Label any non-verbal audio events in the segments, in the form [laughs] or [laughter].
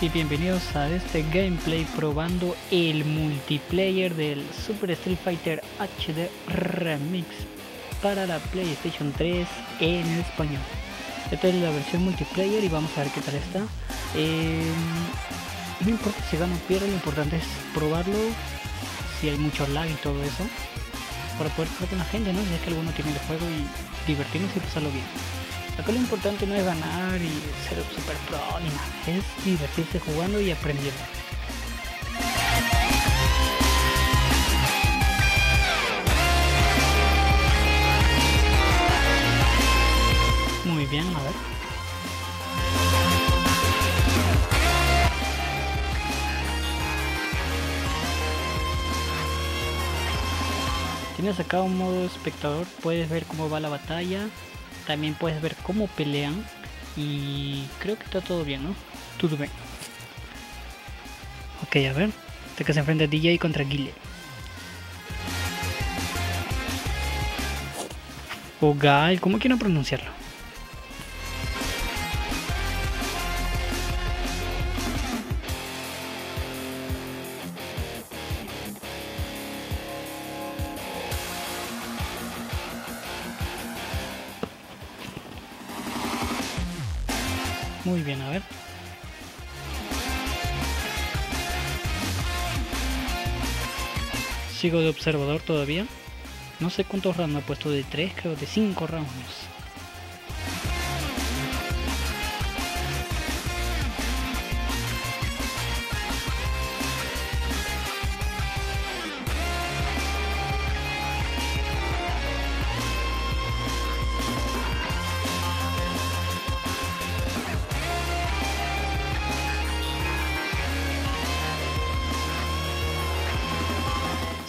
Y bienvenidos a este gameplay probando el multiplayer del Super Street Fighter HD Remix para la PlayStation 3 en español. Esta es la versión multiplayer y vamos a ver qué tal está. Eh, no importa si gana o pierde, lo importante es probarlo, si hay mucho lag y todo eso, para poder jugar con la gente, ¿no? Ya que alguno tiene el juego y divertirnos y pasarlo bien. Acá lo importante no es ganar y ser super pro ni nada, es divertirse jugando y aprendiendo. Muy bien, a ver. Tienes acá un modo espectador, puedes ver cómo va la batalla, también puedes ver cómo pelean y creo que está todo bien, ¿no? Todo bien. Ok, a ver. Este que se enfrenta DJ contra Guile. O Gal, ¿cómo quiero pronunciarlo? Sigo de observador todavía. No sé cuántos rounds he puesto de 3, creo de 5 rounds.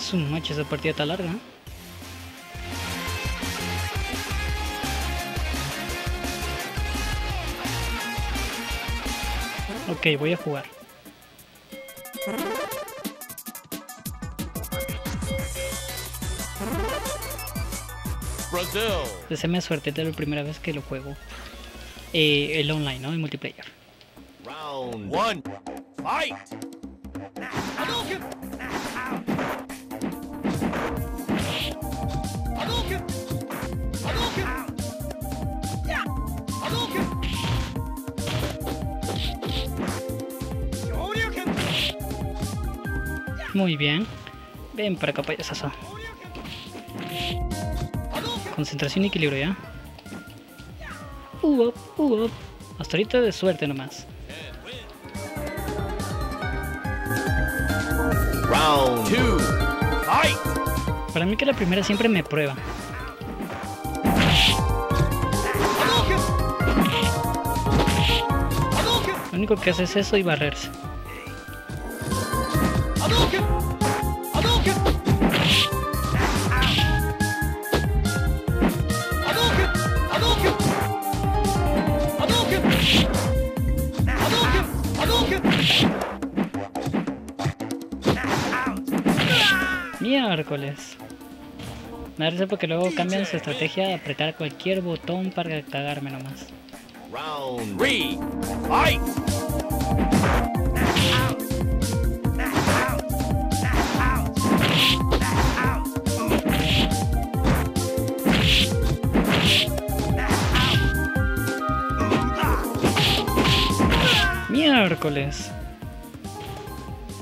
Es un macho esa partida está larga. Ok, voy a jugar. Brazil. Deseame suerte, esta es la primera vez que lo juego. Eh, el online, ¿no? El multiplayer. Round one. Fight. Muy bien. Ven para acá, payasazo. Concentración y equilibrio, ¿ya? Uh, uh. Hasta ahorita de suerte nomás. Round two. Fight. Para mí que la primera siempre me prueba. Lo único que hace es eso y barrerse. Miércoles. Me risa porque luego cambian su estrategia a apretar cualquier botón para cagarme nomás. Round three. Fight. Miércoles.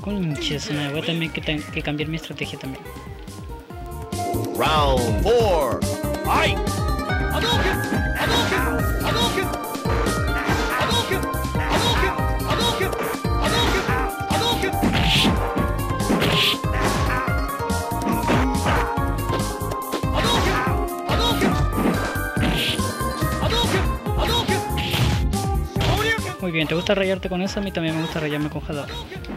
Conches, me voy a tener que, ten- que cambiar mi estrategia también. Round four. Fight. Hadouken! Hadouken! Hadouken! Hadouken! Hadouken! Hadouken! Hadouken! Hadouken! Muy bien, ¿te gusta rayarte con eso? A mí también me gusta rayarme con Hadouken.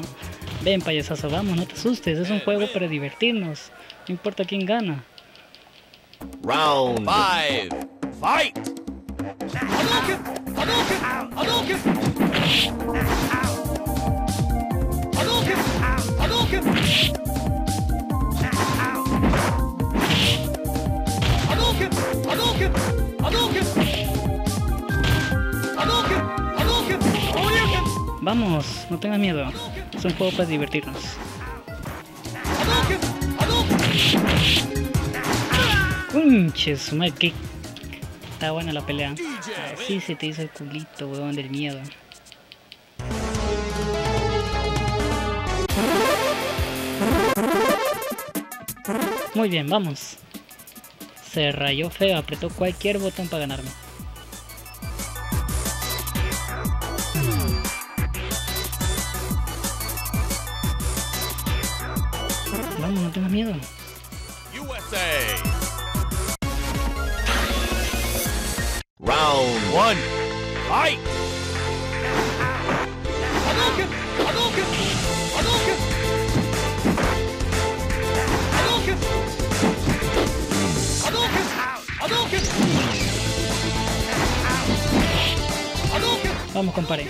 [laughs] Ven, payasazo, vamos, no te asustes. Es un juego para divertirnos. No importa quién gana. Round 5. Fight. Vamos, no tengas miedo. Es un juego para divertirnos. Su madre, que está buena la pelea. Así se te hizo el culito, weón, del miedo. Muy bien, vamos. Se rayó feo, apretó cualquier botón para ganarme. Miedo. USA. Round one. Fight. Hadouken! Hadouken! Hadouken! Hadouken! Hadouken! Hadouken! Hadouken! Vamos, compadre.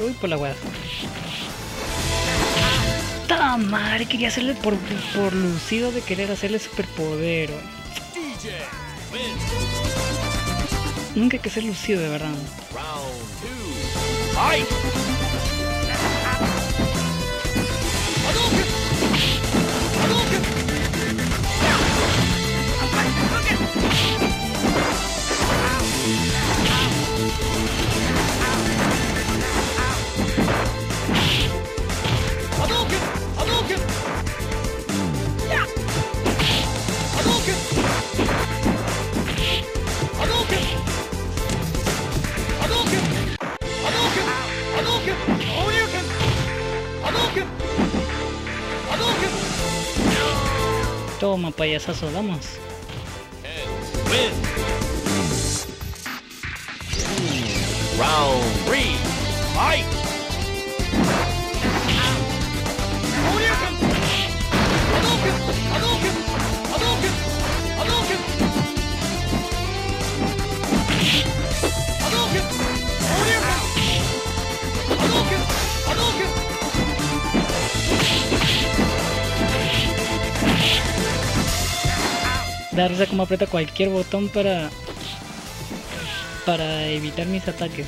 Uy, por la weá. ¡Ta madre! Quería hacerle por, por lucido de querer hacerle superpoder. Nunca hay que ser lucido, de verdad. Round two. payasas vamos. Darse como aprieta cualquier botón para. para evitar mis ataques.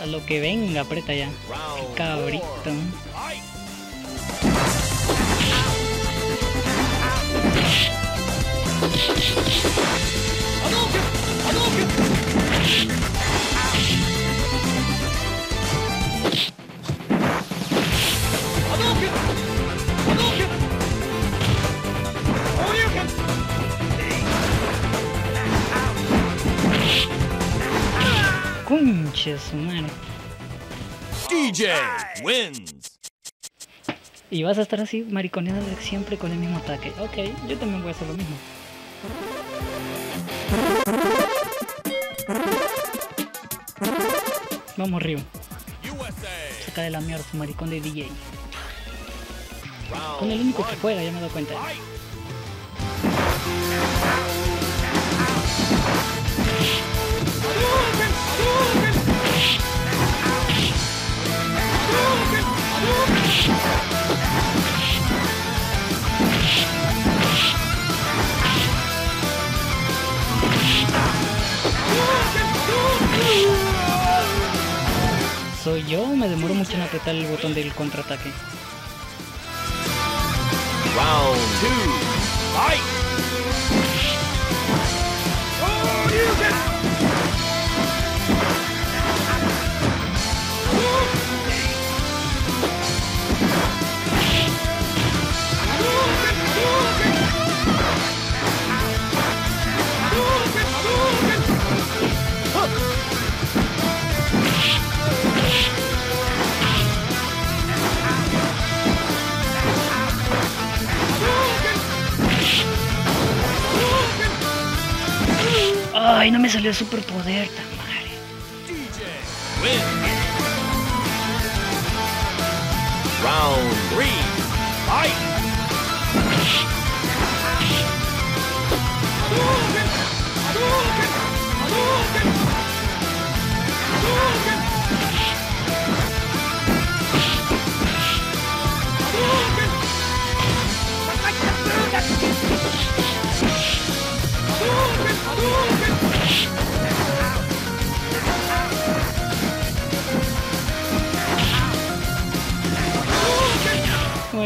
A lo que venga, aprieta ya. Round Cabrito. DJ wins. Y vas a estar así mariconeando siempre con el mismo ataque. Ok, yo también voy a hacer lo mismo. Vamos, Ryu. Saca de la mierda su maricón de DJ. Con el único que juega, ya me he dado cuenta. Yo me demoro mucho en apretar el botón del contraataque? Round two. Fight. Shoryuken! Hadouken! darle superpoder.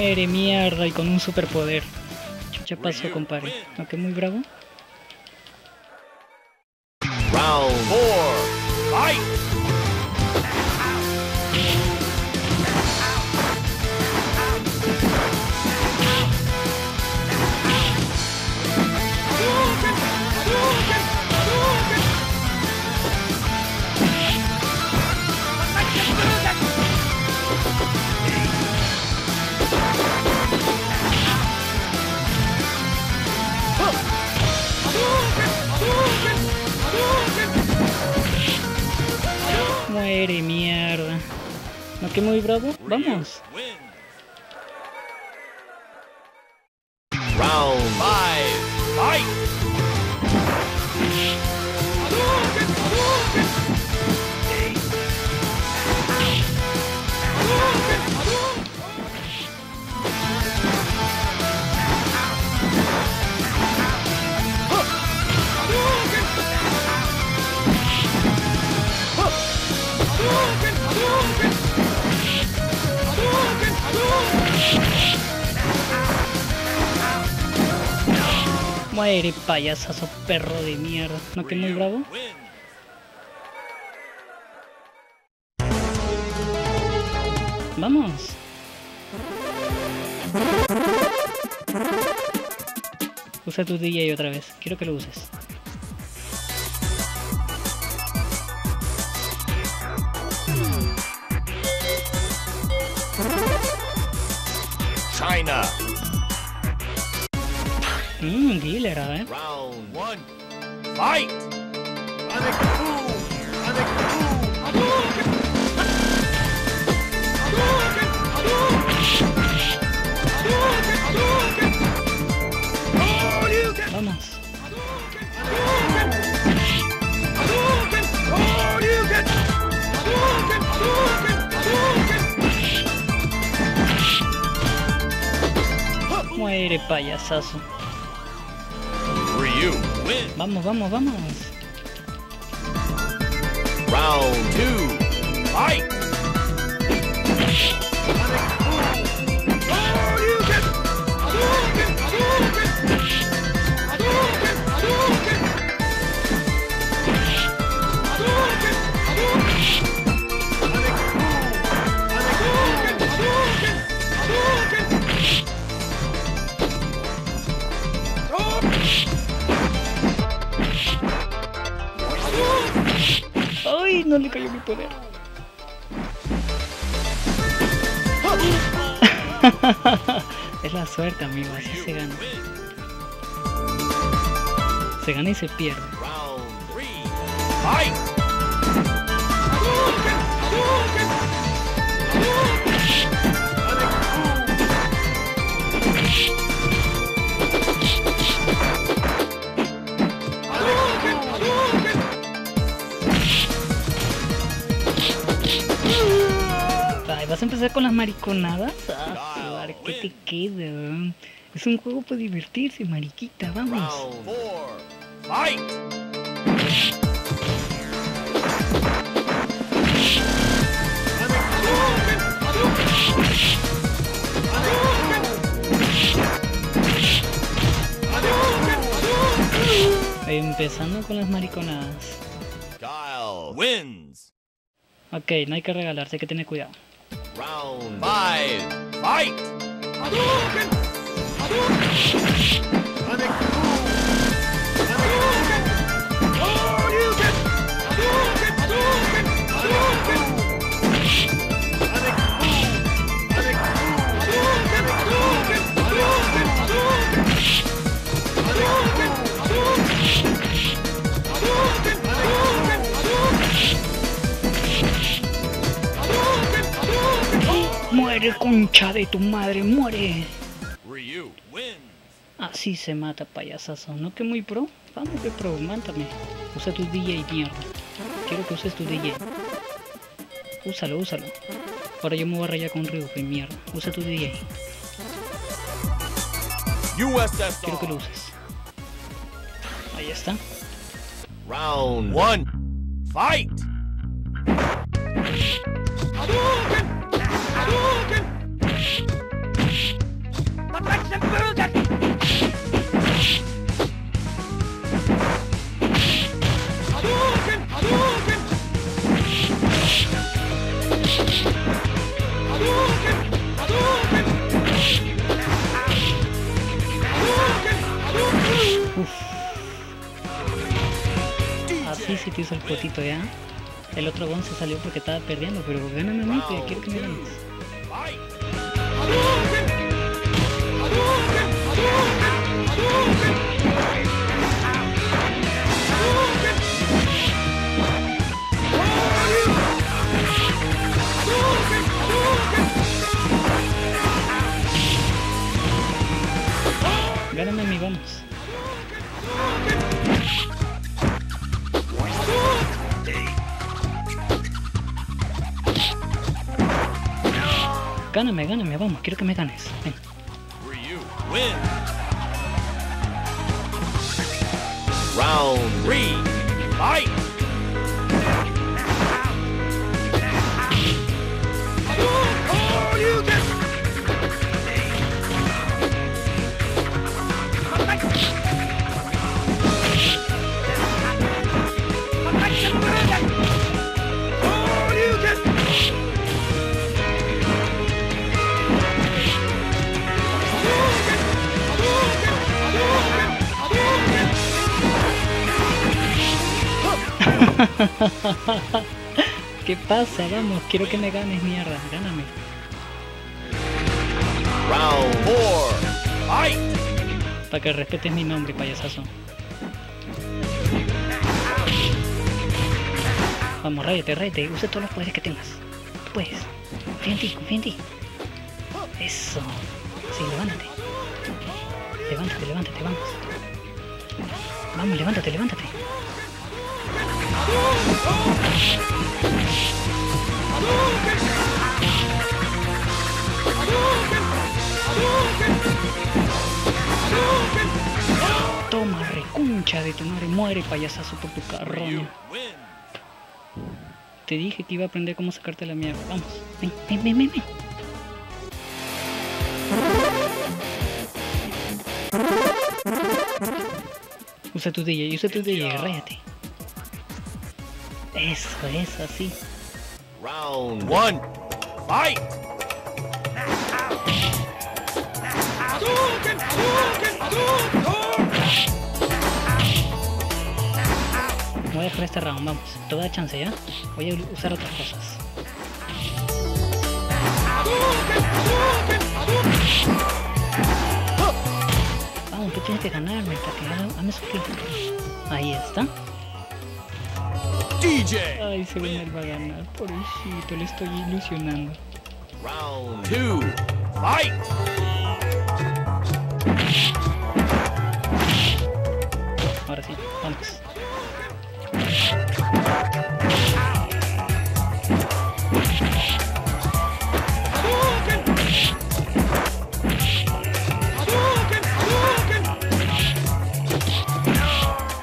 Muere mierda y con un superpoder. Chucha pasó, compadre. ¿No que muy bravo? Round four. Fight. Muere mierda. ¿No que muy bravo? Vamos. Muere payasazo perro de mierda. ¿No que muy bravo? Vamos. Usa tu DJ otra vez. Quiero que lo uses. China. हम्म घी ले रहा है round one fight अनेक टू अनेक टू Payasazo. Vamos, vamos, vamos. Round two. Le cayó mi poder. [laughs] es la suerte, amigo. Así se gana. Se gana y se pierde. ¿Vas a empezar con las mariconadas? Ah, ¿qué te queda? Es un juego para divertirse, mariquita. Vamos. Empezando con las mariconadas. Kyle wins. Ok, no hay que regalarse, hay que tener cuidado. Round five. Fight. Muere, concha de tu madre, muere. Ryu wins. Así se mata, payasazo. ¿No que muy pro? Vamos que pro, mátame. Usa tu DJ, mierda. Quiero que uses tu DJ. Úsalo, úsalo. Ahora yo me voy a rayar con Ryu, que mierda. Usa tu DJ. Quiero que lo USSR. uses. Ahí está. Round one. Fight. Así se te hizo el potito ya. El otro gon se salió porque estaba perdiendo, pero gáname a mí, quiero que me ganes. Gáname mí, vamos. Gáname, gáname, vamos, quiero que me ganes. [laughs] ¿Qué pasa? Vamos, quiero que me ganes, mierda. Gáname. Round four. Fight. Para que respetes mi nombre, payasazo. Vamos, ráyate, ráyate. Usa todos los poderes que tengas. Tú puedes. Confía en ti, confía en ti. Eso. Sí, levántate. Levántate, levántate, vamos. Vamos, levántate, levántate. Toma, recuncha de tu madre. Muere, payasazo, por tu wins. Te dije que iba a aprender cómo sacarte la mierda. Vamos, ven, ven, ven, ven. ven. Usa tu DJ, usa tu DJ, ráyate. Eso, eso, así. Round one. Fight. Voy a dejar este round, vamos. Te voy a dar chance ya. Voy a usar otras cosas. Vamos, tú tienes que ganarme, para que sufrir. Ahí está. DJ. Ay, se me va a ganar, pobrecito, le estoy ilusionando. Round two. Fight. Ahora sí, vamos.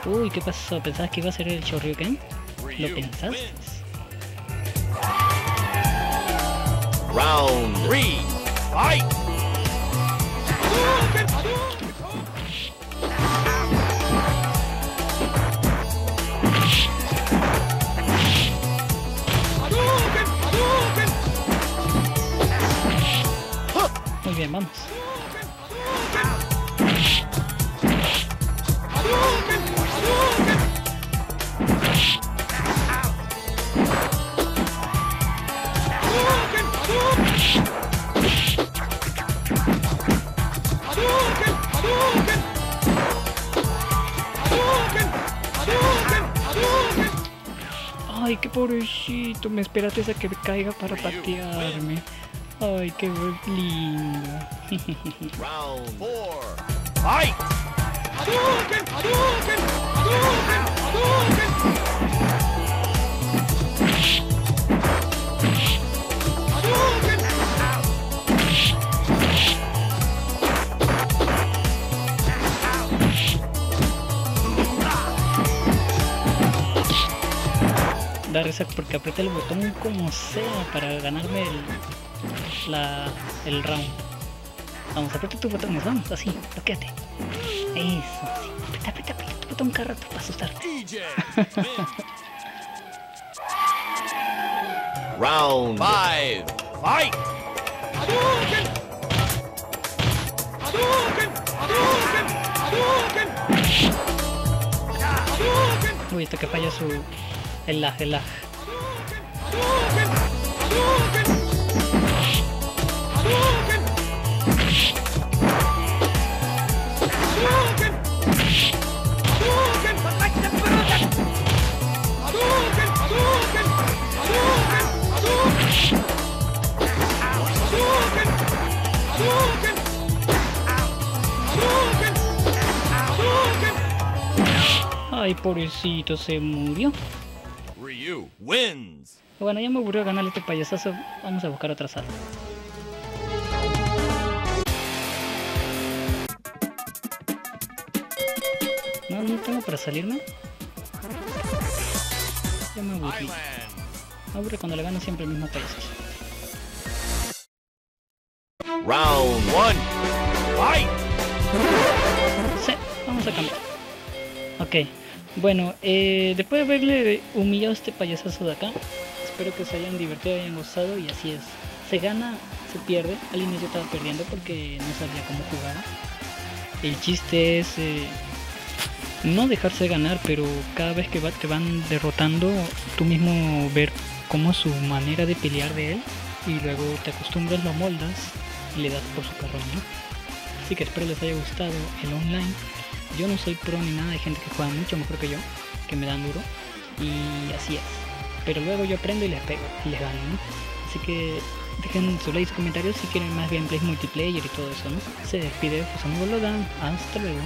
Uy, ¿qué pasó? ¿Pensabas que iba a ser el Shoryuken? ¿Lo Ryu pensaste? wins. Round three. Fight. Muy bien, vamos. Ay, qué pobrecito, me esperaste a que caiga para patearme. Ay, qué lindo. Round four. Fight! Da risa porque apreté el botón como sea para ganarme el, la, el round. Vamos, aprieta tus botones, vamos, así, bloqueate. Eso, sí. Aprieta, aprieta, aprieta tu botón cada rato para asustarte. [laughs] Round five. Fight! Uy, esto que falla su... El lag, el lag. Ay, pobrecito, se murió. Ryu wins. Bueno, ya me aburrió ganarle este payasazo. Vamos a buscar otra sala. No, no tengo para salirme. Ya me aburrí. Me aburre cuando le gano siempre el mismo payasazo. Round one. Fight! Sí, vamos a cambiar. Ok, bueno, eh, después de haberle humillado este payasazo de acá, espero que se hayan divertido, hayan gozado y así es. Se gana, se pierde. Al inicio estaba perdiendo porque no sabía cómo jugar. El chiste es eh, no dejarse ganar, pero cada vez que te van derrotando, tú mismo ver cómo su manera de pelear de él y luego te acostumbras, lo moldas y le das por su carrón, ¿no? Así que espero les haya gustado el online. Yo no soy pro ni nada, hay gente que juega mucho mejor que yo, que me dan duro. Y así es. Pero luego yo aprendo y les pego y les gano, ¿no? Así que dejen su like y sus comentarios si quieren más gameplays multiplayer y todo eso, ¿no? Se despide José Amigo Logan. Hasta luego.